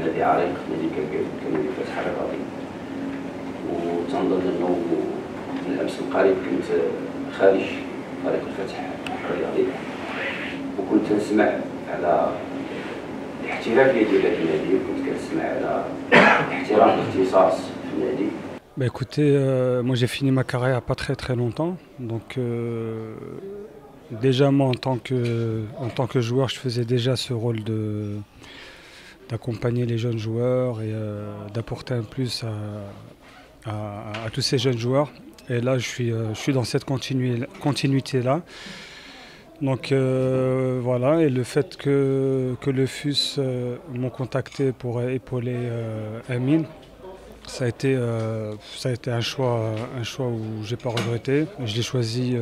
نادي عريق نادي كبير كنادي فتح الرياضي وتنظن انه من الامس القريب كنت خارج فريق الفتح الرياضي وكنت نسمع على الاحترافيه ديال هذا النادي وكنت كنسمع على احترام الاختصاص في النادي Bah écoutez, euh, moi j'ai fini ma carrière il n'y a pas très très longtemps. Donc euh, déjà moi en tant, que, en tant que joueur je faisais déjà ce rôle de d'accompagner les jeunes joueurs et euh, d'apporter un plus à, tous ces jeunes joueurs. Et là je suis, suis dans cette continuité là. Donc euh, voilà, et le fait que, le FUS euh, m'ont contacté pour épauler euh, ça a été, un, choix, un choix où pas regretté. Je l'ai choisi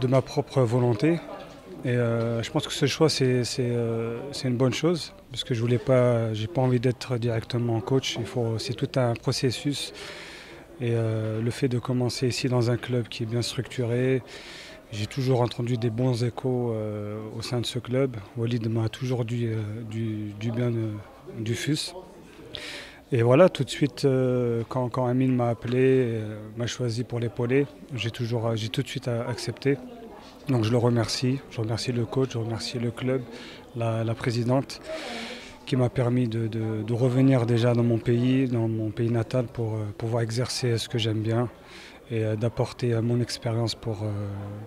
de ma propre volonté. Et je pense que ce choix, c'est une bonne chose, parce que je voulais pas, pas envie d'être directement coach. C'est tout un processus. Et le fait de commencer ici dans un club qui est bien structuré, j'ai toujours entendu des bons échos euh, au sein de ce club. Walid m'a toujours dit euh, du, bien euh, du FUS. Et voilà, tout de suite, quand, quand Amine m'a appelé, m'a choisi pour l'épauler, j'ai tout de suite accepté. Donc je le remercie. Je remercie le coach, je remercie le club, la, présidente, qui m'a permis de, revenir déjà dans mon pays, dans mon pays natal, pour pouvoir exercer ce que j'aime bien et d'apporter mon expérience pour,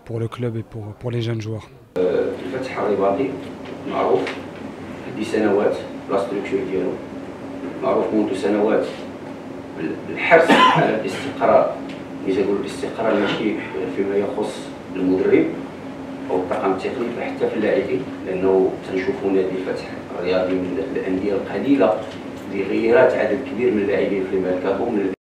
pour le club et pour, pour les jeunes joueurs. يجابوا الاستقرار ماشي فيما يخص المدرب أو الطاقم التقني بل حتى في اللاعبين لأنه تنشوفوا نادي الفتح رياضي من الأندية القليلة اللي غيرت عدد كبير من اللاعبين في المركبه ومن